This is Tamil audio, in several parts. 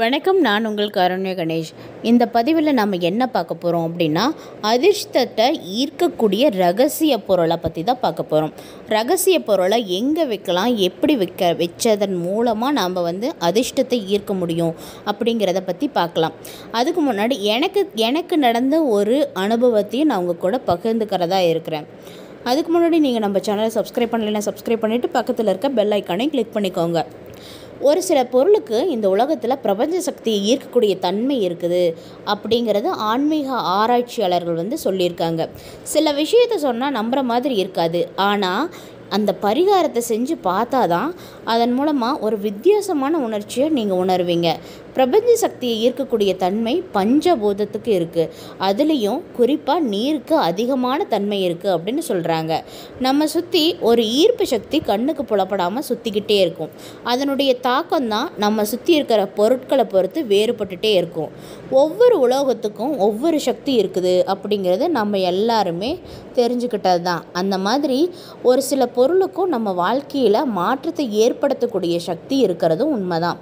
வணக்கம் நான் உங்கள் கருண்ய கணேஷ். இந்த பதிவில் நம்ம என்ன பார்க்க போகிறோம் அப்படின்னா அதிர்ஷ்டத்தை ஈர்க்கக்கூடிய ரகசிய பொருளை பற்றி தான் பார்க்க போகிறோம் ரகசிய பொருளை எங்கே வைக்கலாம் எப்படி வைக்க வச்சதன் மூலமாக நாம் வந்து அதிர்ஷ்டத்தை ஈர்க்க முடியும் அப்படிங்கிறத பற்றி பார்க்கலாம். அதுக்கு முன்னாடி எனக்கு எனக்கு நடந்த ஒரு அனுபவத்தையும் நான் உங்கள் கூட பகிர்ந்துக்கிறதா இருக்கிறேன். அதுக்கு முன்னாடி நீங்கள் நம்ம சேனலை சப்ஸ்கிரைப் பண்ணலைன்னா சப்ஸ்கிரைப் பண்ணிவிட்டு பக்கத்தில் இருக்க பெல் ஐக்கானையும் கிளிக் பண்ணிக்கோங்க. ஒரு சில பொருளுக்கு இந்த உலகத்தில் பிரபஞ்ச சக்தியை ஈர்க்கக்கூடிய தன்மை இருக்குது அப்படிங்கிறது ஆன்மீக ஆராய்ச்சியாளர்கள் வந்து சொல்லியிருக்காங்க. சில விஷயத்த சொன்னால் நம்புகிற மாதிரி இருக்காது. ஆனால் அந்த பரிகாரத்தை செஞ்சு பார்த்தா தான் அதன் மூலமாக ஒரு வித்தியாசமான உணர்ச்சியை நீங்கள் உணர்வீங்க. பிரபஞ்ச சக்தியை ஈர்க்கக்கூடிய தன்மை பஞ்சபூதத்துக்கு இருக்குது அதுலேயும் குறிப்பாக நீருக்கு அதிகமான தன்மை இருக்குது அப்படின்னு சொல்கிறாங்க நம்ம சுற்றி ஒரு ஈர்ப்பு சக்தி கண்ணுக்கு புலப்படாமல் சுற்றிக்கிட்டே இருக்கும். அதனுடைய தாக்கம் தான் நம்ம சுற்றி இருக்கிற பொருட்களை பொறுத்து வேறுபட்டுட்டே இருக்கும். ஒவ்வொரு உலோகத்துக்கும் ஒவ்வொரு சக்தி இருக்குது அப்படிங்கிறது நம்ம எல்லாருமே தெரிஞ்சுக்கிட்டது தான். அந்த மாதிரி ஒரு சில பொருளுக்கும் நம்ம வாழ்க்கையில் மாற்றத்தை ஏற்படுத்தக்கூடிய சக்தி இருக்கிறதும் உண்மைதான்.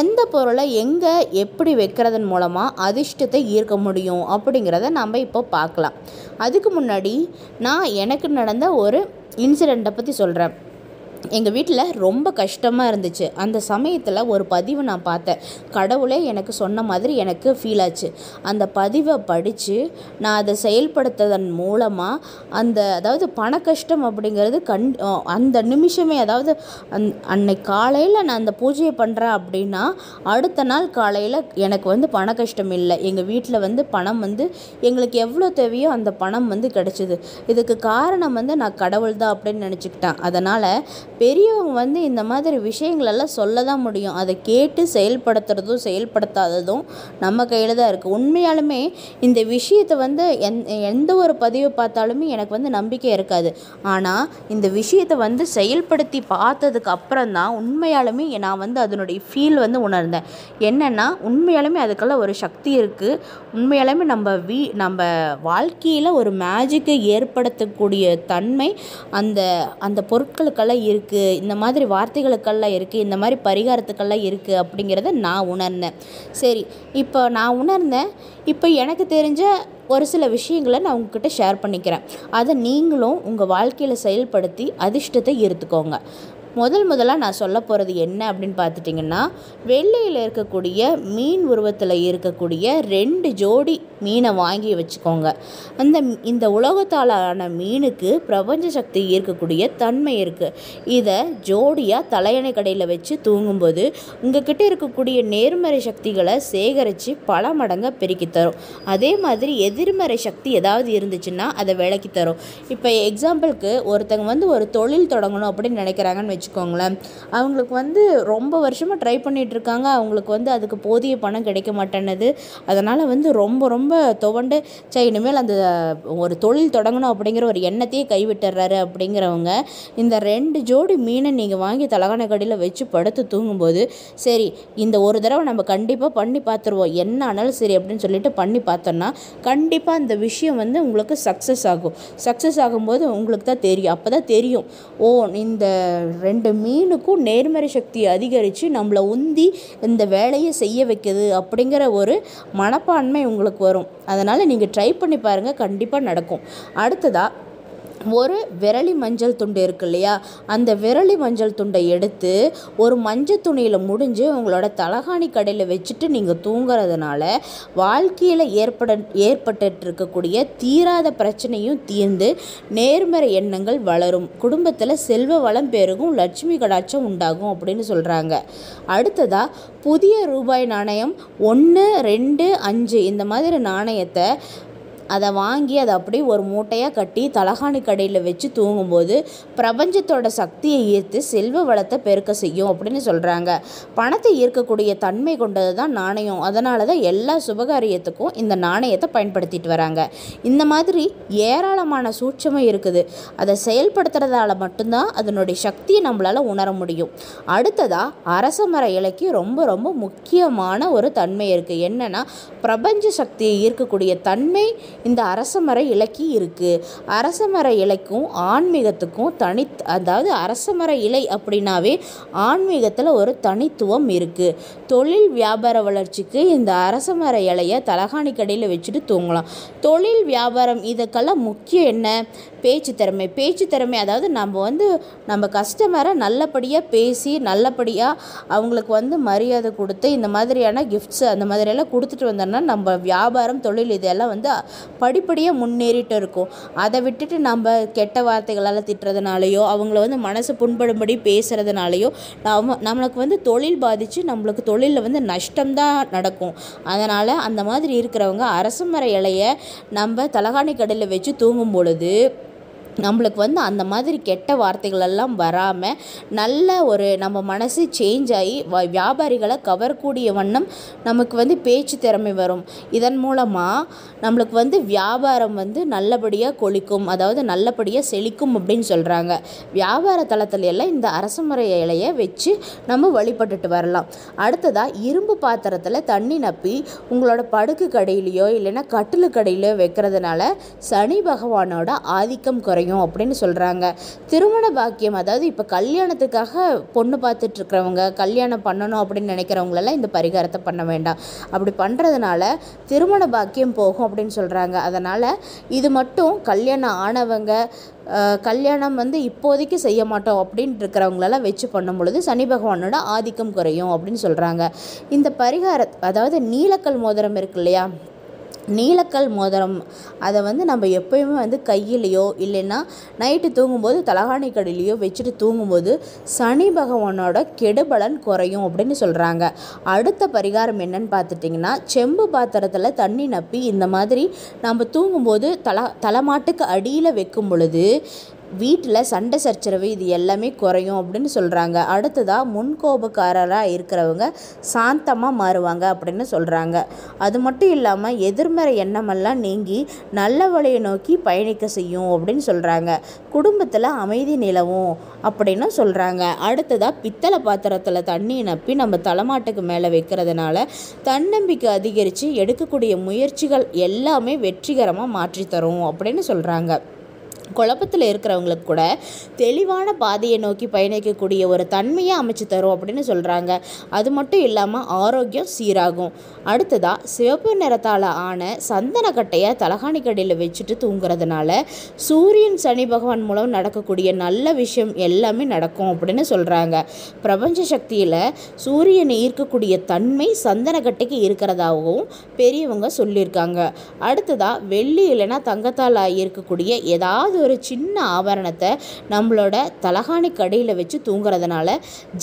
எந்த பொருளை எங்கே எப்படி வைக்கிறதன் மூலமாக அதிர்ஷ்டத்தை ஈர்க்க முடியும் அப்படிங்கிறத நம்ம இப்போ பார்க்கலாம். அதுக்கு முன்னாடி நான் எனக்கு நடந்த ஒரு இன்சிடெண்ட்டை பற்றி சொல்கிறேன் எங்கள் வீட்டில் ரொம்ப கஷ்டமாக இருந்துச்சு. அந்த சமயத்தில் ஒரு பதிவு நான் பார்த்தேன். கடவுளே எனக்கு சொன்ன மாதிரி எனக்கு ஃபீல் ஆச்சு. அந்த பதிவை படித்து நான் அதை செயல்படுத்ததன் மூலமாக அந்த அதாவது பண கஷ்டம் அப்படிங்கிறது கண் அந்த நிமிஷமே அதாவது அந் அன்னைக்கு காலையில் நான் அந்த பூஜையை பண்ணுறேன் அப்படின்னா அடுத்த நாள் காலையில் எனக்கு வந்து பண கஷ்டம் இல்லை. எங்கள் வீட்டில் வந்து பணம் வந்து எங்களுக்கு எவ்வளோ தேவையோ அந்த பணம் வந்து கிடச்சிது. இதுக்கு காரணம் வந்து நான் கடவுள் தான் அப்படின்னு நினச்சிக்கிட்டேன். அதனால் பெரியவங்க வந்து இந்த மாதிரி விஷயங்களெல்லாம் சொல்ல தான் முடியும். அதை கேட்டு செயல்படுத்துறதும் செயல்படுத்தாததும் நம்ம கையில் தான் இருக்குது உண்மையாலுமே இந்த விஷயத்தை வந்து எந் எந்த ஒரு பதிவை பார்த்தாலுமே எனக்கு வந்து நம்பிக்கை இருக்காது. ஆனால் இந்த விஷயத்தை வந்து செயல்படுத்தி பார்த்ததுக்கு அப்புறம் தான் உண்மையாலுமே நான் வந்து அதனுடைய ஃபீல் வந்து உணர்ந்தேன். என்னென்னா உண்மையாலுமே அதுக்கெல்லாம் ஒரு சக்தி இருக்குது உண்மையாலுமே நம்ம வீ நம்ம வாழ்க்கையில் ஒரு மேஜிக்கை ஏற்படுத்தக்கூடிய தன்மை அந்த அந்த பொருட்களுக்கெல்லாம் இருக்குது இந்த மாதிரி வார்த்தைகளுக்கெல்லாம் இருக்குது இந்த மாதிரி பரிகாரத்துக்கெல்லாம் இருக்குது அப்படிங்கிறத நான் உணர்ந்தேன். சரி இப்போ நான் உணர்ந்தேன். இப்போ எனக்கு தெரிஞ்ச ஒரு சில விஷயங்களை நான் உங்ககிட்ட ஷேர் பண்ணிக்கிறேன். அதை நீங்களும் உங்கள் வாழ்க்கையில் செயல்படுத்தி அதிர்ஷ்டத்தை எடுத்துக்கோங்க முதல் முதலாக நான் சொல்ல போகிறது என்ன அப்படின்னு பார்த்துட்டிங்கன்னா வெள்ளையில் இருக்கக்கூடிய மீன் உருவத்தில் இருக்கக்கூடிய ரெண்டு ஜோடி மீனை வாங்கி வச்சுக்கோங்க. அந்த இந்த உலகத்தாலான மீனுக்கு பிரபஞ்ச சக்தி ஈர்க்கக்கூடிய தன்மை இருக்குது இதை ஜோடியாக தலையணை கடையில் வச்சு தூங்கும்போது உங்ககிட்ட இருக்கக்கூடிய நேர்மறை சக்திகளை சேகரித்து பல மடங்காக பெருக்கி தரும். அதே மாதிரி எதிர்மறை சக்தி ஏதாவது இருந்துச்சுன்னா அதை விளக்கி தரும். இப்போ எக்ஸாம்பிளுக்கு ஒருத்தங்க வந்து ஒரு தொழில் தொடங்கணும் அப்படின்னு நினைக்கிறாங்கன்னு வச்சு வச்சுக்கோங்களேன். அவங்களுக்கு வந்து ரொம்ப வருஷமாக ட்ரை பண்ணிகிட்ருக்காங்க அவங்களுக்கு வந்து அதுக்கு போதிய பணம் கிடைக்க மாட்டேன்னுது. அதனால் வந்து ரொம்ப ரொம்ப துவண்டு சே இனிமேல் அந்த ஒரு தொழில் தொடங்கணும் அப்படிங்கிற ஒரு எண்ணத்தையே கைவிட்டுறாரு அப்படிங்கிறவங்க. இந்த ரெண்டு ஜோடி மீனை நீங்கள் வாங்கி தலகான கடையில் வச்சு படுத்து தூங்கும்போது சரி இந்த ஒரு தடவை நம்ம கண்டிப்பாக பண்ணி பார்த்துருவோம் என்ன ஆனாலும் சரி அப்படின்னு சொல்லிட்டு பண்ணி பார்த்தோன்னா கண்டிப்பாக அந்த விஷயம் வந்து உங்களுக்கு சக்ஸஸ் ஆகும். சக்ஸஸ் ஆகும்போது உங்களுக்கு தான் தெரியும். அப்போ தான் தெரியும். ஓ இந்த ரெண்டு மீனுக்கும் நேர்மறை சக்தி அதிகரித்து நம்மளை உந்தி இந்த வேலையை செய்ய வைக்குது அப்படிங்கிற ஒரு மனப்பான்மை உங்களுக்கு வரும். அதனால் நீங்கள் ட்ரை பண்ணி பாருங்கள் கண்டிப்பாக நடக்கும். அடுத்ததாக ஒரு விரலி மஞ்சள் துண்டு இருக்கு இல்லையா? அந்த விரலி மஞ்சள் துண்டை எடுத்து ஒரு மஞ்சள் துணியில் முடிஞ்சு உங்களோட தலகாணி கடையில் வச்சுட்டு நீங்கள் தூங்குறதுனால வாழ்க்கையில் ஏற்பட ஏற்பட்டு இருக்கக்கூடிய தீராத பிரச்சனையும் தீர்ந்து நேர்மறை எண்ணங்கள் வளரும். குடும்பத்தில் செல்வ வளம் பெருகும் லட்சுமி கடாட்சம் உண்டாகும் அப்படின்னு சொல்கிறாங்க அடுத்ததாக புதிய ரூபாய் நாணயம் ஒன்று ரெண்டு அஞ்சு இந்த மாதிரி நாணயத்தை அதை வாங்கி அதை அப்படியே ஒரு மூட்டையாக கட்டி தலகாணி கடையில் வச்சு தூங்கும்போது பிரபஞ்சத்தோட சக்தியை ஈர்த்து செல்வ வளத்தை பெருக்க செய்யும் அப்படின்னு சொல்கிறாங்க பணத்தை ஈர்க்கக்கூடிய தன்மை கொண்டது தான் நாணயம். அதனால தான் எல்லா சுபகாரியத்துக்கும் இந்த நாணயத்தை பயன்படுத்திட்டு வராங்க. இந்த மாதிரி ஏராளமான சூட்சமும் இருக்குது. அதை செயல்படுத்துறதால மட்டும்தான் அதனுடைய சக்தியை நம்மளால் உணர முடியும். அடுத்ததாக அரச மர இலைக்கு ரொம்ப ரொம்ப முக்கியமான ஒரு தன்மை இருக்குது என்னென்னா பிரபஞ்ச சக்தியை ஈர்க்கக்கூடிய தன்மை இந்த அரசமர இலைக்கு இருக்குது அரசமர இலைக்கும் ஆன்மீகத்துக்கும் தனி அதாவது அரசமர இலை அப்படின்னாவே ஆன்மீகத்தில் ஒரு தனித்துவம் இருக்குது தொழில் வியாபார வளர்ச்சிக்கு இந்த அரசமர இலையை தலகாணி கடையில் வச்சுட்டு தூங்கலாம். தொழில் வியாபாரம் இதுக்கெல்லாம் முக்கியம் என்ன? பேச்சு திறமை. பேச்சு திறமை அதாவது நம்ம வந்து நம்ம கஸ்டமரை நல்லபடியாக பேசி நல்லபடியாக அவங்களுக்கு வந்து மரியாதை கொடுத்து இந்த மாதிரியான கிஃப்ட்ஸ் அந்த மாதிரியெல்லாம் கொடுத்துட்டு வந்தோம்னா நம்ம வியாபாரம் தொழில் இதெல்லாம் வந்து படிப்படியாக முன்னேறிட்டு இருக்கும் அதை விட்டுட்டு நம்ம கெட்ட வார்த்தைகளால் திட்டுறதுனாலையோ அவங்கள வந்து மனசு புண்படும்படி பேசுகிறதுனாலையோ நம்ம நம்மளுக்கு வந்து தொழில் பாதித்து நம்மளுக்கு தொழிலில் வந்து நஷ்டம்தான் நடக்கும். அதனால் அந்த மாதிரி இருக்கிறவங்க அரசமர இலையை நம்ம தலகாணி கடையில் வச்சு தூங்கும் பொழுது நம்மளுக்கு வந்து அந்த மாதிரி கெட்ட வார்த்தைகளெல்லாம் வராமல் நல்ல ஒரு நம்ம மனசு சேஞ்ச் ஆகி வ வியாபாரிகளை கவரக்கூடிய வண்ணம் நமக்கு வந்து பேச்சு திறமை வரும். இதன் மூலமாக நம்மளுக்கு வந்து வியாபாரம் வந்து நல்லபடியாக கொளிக்கும் அதாவது நல்லபடியாக செழிக்கும் அப்படின்னு சொல்கிறாங்க வியாபார தளத்துல எல்லாம் இந்த அரசமுறை இலையை வச்சு நம்ம வழிபட்டுட்டு வரலாம். அடுத்ததாக இரும்பு பாத்திரத்தில் தண்ணி நப்பி உங்களோட படுக்கு கடையிலையோ இல்லைன்னா கட்டிலு கடையிலையோ வைக்கிறதுனால சனி பகவானோட ஆதிக்கம் குறையும். அப்படின்னு சொல்கிறாங்க திருமண பாக்கியம் அதாவது இப்போ கல்யாணத்துக்காக பொண்ணு பார்த்துட்டு இருக்கிறவங்க கல்யாணம் பண்ணணும் அப்படின்னு நினைக்கிறவங்களெல்லாம் இந்த பரிகாரத்தை பண்ண வேண்டாம். அப்படி பண்ணுறதுனால திருமண பாக்கியம் போகும் அப்படின்னு சொல்கிறாங்க அதனால் இது மட்டும் கல்யாணம் ஆனவங்க கல்யாணம் வந்து இப்போதைக்கு செய்ய மாட்டோம் அப்படின்ட்டு இருக்கிறவங்களெல்லாம் வச்சு பண்ணும் பொழுது சனி பகவானோட ஆதிக்கம் குறையும் அப்படின்னு சொல்கிறாங்க இந்த பரிகார அதாவது நீலக்கல் மோதிரம் இருக்கு இல்லையா நீலக்கல் மோதிரம். அதை வந்து நம்ம எப்பயுமே வந்து கையிலையோ இல்லைன்னா நைட்டு தூங்கும்போது தலகாணி கடையிலையோ வச்சுட்டு தூங்கும்போது சனி பகவானோட கெடுபலன் குறையும் அப்படின்னு சொல்கிறாங்க அடுத்த பரிகாரம் என்னன்னு பார்த்துட்டிங்கன்னா செம்பு பாத்திரத்தில் தண்ணி நப்பி இந்த மாதிரி நம்ம தூங்கும்போது தலை தலைமாட்டுக்கு அடியில் வைக்கும் பொழுது வீட்டில் சண்டை சச்சரவு இது எல்லாமே குறையும் அப்படின்னு சொல்கிறாங்க அடுத்ததாக முன்கோபக்காரராக இருக்கிறவங்க சாந்தமாக மாறுவாங்க அப்படின்னு சொல்கிறாங்க அது மட்டும் இல்லாமல் எதிர்மறை எண்ணமெல்லாம் நீங்கி நல்ல வழியை நோக்கி பயணிக்க செய்யும் அப்படின்னு சொல்கிறாங்க குடும்பத்தில் அமைதி நிலவும் அப்படின்னு சொல்கிறாங்க அடுத்ததாக பித்தளை பாத்திரத்தில் தண்ணி நப்பி நம்ம தலைமாட்டுக்கு மேலே வைக்கிறதுனால தன்னம்பிக்கை அதிகரித்து எடுக்கக்கூடிய முயற்சிகள் எல்லாமே வெற்றிகரமாக மாற்றித்தரும் அப்படின்னு சொல்கிறாங்க குழப்பத்தில் இருக்கிறவங்களுக்கு கூட தெளிவான பாதையை நோக்கி பயணிக்கக்கூடிய ஒரு தன்மையை அமைச்சு தரும் அப்படின்னு சொல்கிறாங்க அது மட்டும் இல்லாமல் ஆரோக்கியம் சீராகும். அடுத்ததாக சிவப்பு நிறத்தால் ஆன சந்தனக்கட்டையை தலகாணி கடையில் வச்சுட்டு தூங்குறதுனால சூரியன் சனி பகவான் மூலம் நடக்கக்கூடிய நல்ல விஷயம் எல்லாமே நடக்கும் அப்படின்னு சொல்கிறாங்க பிரபஞ்ச சக்தியில் சூரியனை ஈர்க்கக்கூடிய தன்மை சந்தனக்கட்டைக்கு இருக்கிறதாகவும் பெரியவங்க சொல்லியிருக்காங்க. அடுத்ததாக வெள்ளி இல்லைன்னா தங்கத்தால் இருக்கக்கூடிய ஏதாவது ஒரு சின்ன ஆபரணத்தை நம்மளோட தலகாணி கடையில் வச்சு தூங்குறதுனால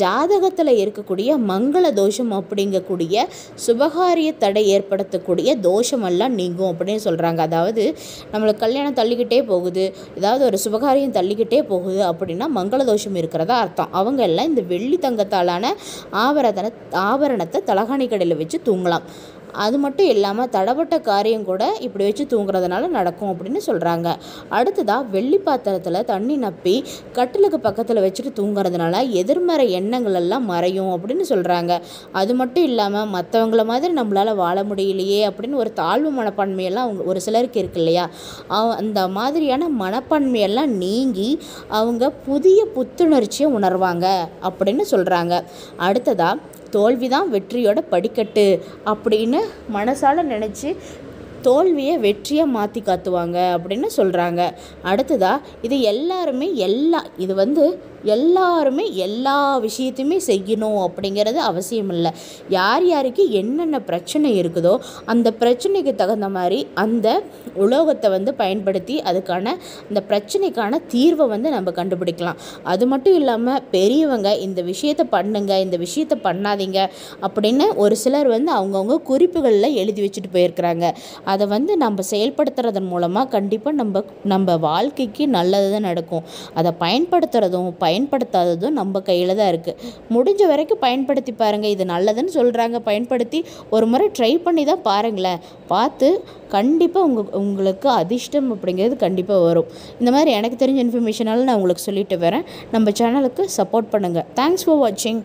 ஜாதகத்தில் இருக்கக்கூடிய மங்கள தோஷம் அப்படிங்கக்கூடிய சுபகாரிய தடை ஏற்படுத்தக்கூடிய தோஷமெல்லாம் நீங்கும் அப்படின்னு சொல்கிறாங்க அதாவது நம்மளுக்கு கல்யாணம் தள்ளிக்கிட்டே போகுது ஏதாவது ஒரு சுபகாரியம் தள்ளிக்கிட்டே போகுது அப்படின்னா மங்கள தோஷம் இருக்கிறதா அர்த்தம். அவங்க எல்லாம் இந்த வெள்ளி தங்கத்தாலான ஆபரதன ஆபரணத்தை தலகாணி கடையில் வச்சு தூங்கலாம். அது மட்டும் இல்லாமல் தடப்பட்ட காரியம் கூட இப்படி வச்சு தூங்குறதுனால நடக்கும் அப்படின்னு சொல்கிறாங்க அடுத்ததாக வெள்ளி பாத்திரத்தில் தண்ணி நப்பி கட்டிலுக்கு பக்கத்தில் வச்சுட்டு தூங்குறதுனால எதிர்மறை எண்ணங்கள் எல்லாம் மறையும் அப்படின்னு சொல்கிறாங்க அது மட்டும் இல்லாமல் மற்றவங்கள மாதிரி நம்மளால் வாழ முடியலையே அப்படின்னு ஒரு தாழ்வு மனப்பான்மையெல்லாம் அவங்க ஒரு சிலருக்கு இருக்கு இல்லையா? அவ- அந்த மாதிரியான மனப்பான்மையெல்லாம் நீங்கி அவங்க புதிய புத்துணர்ச்சியை உணர்வாங்க அப்படின்னு சொல்கிறாங்க அடுத்ததாக தோல்விதான் வெற்றியோட படிக்கட்டு அப்படின்னு மனசால நினச்சி தோல்வியை வெற்றியாக மாற்றி காத்துவாங்க அப்படின்னு சொல்கிறாங்க அடுத்ததாக இது எல்லாருமே எல்லா இது வந்து எல்லாருமே எல்லா விஷயத்தையுமே செய்யணும் அப்படிங்கிறது அவசியம் இல்லை. யார் யாருக்கு என்னென்ன பிரச்சனை இருக்குதோ அந்த பிரச்சனைக்கு தகுந்த மாதிரி அந்த உலோகத்தை வந்து பயன்படுத்தி அதுக்கான அந்த பிரச்சனைக்கான தீர்வை வந்து நம்ம கண்டுபிடிக்கலாம். அது மட்டும் இல்லாமல் பெரியவங்க இந்த விஷயத்தை பண்ணுங்க இந்த விஷயத்தை பண்ணாதீங்க அப்படின்னு ஒரு சிலர் வந்து அவங்கவுங்க குறிப்புகளில் எழுதி வச்சுட்டு போயிருக்கிறாங்க. அதை வந்து நம்ம செயல்படுத்துறதன் மூலமாக கண்டிப்பாக நம்ம நம்ம வாழ்க்கைக்கு நல்லது தான் நடக்கும். அதை பயன்படுத்துறதும் பயன்படுத்தாததும் நம்ம கையில் தான் இருக்குது முடிஞ்ச வரைக்கும் பயன்படுத்தி பாருங்கள் இது நல்லதுன்னு சொல்கிறாங்க பயன்படுத்தி ஒரு முறை ட்ரை பண்ணி தான் பாருங்களேன். பார்த்து கண்டிப்பாக உங்கள் உங்களுக்கு அதிர்ஷ்டம் அப்படிங்கிறது கண்டிப்பாக வரும். இந்த மாதிரி எனக்கு தெரிஞ்ச இன்ஃபர்மேஷனால் நான் உங்களுக்கு சொல்லிட்டு வரேன். நம்ம சேனலுக்கு சப்போர்ட் பண்ணுங்கள் தேங்க்ஸ் ஃபார் வாட்சிங்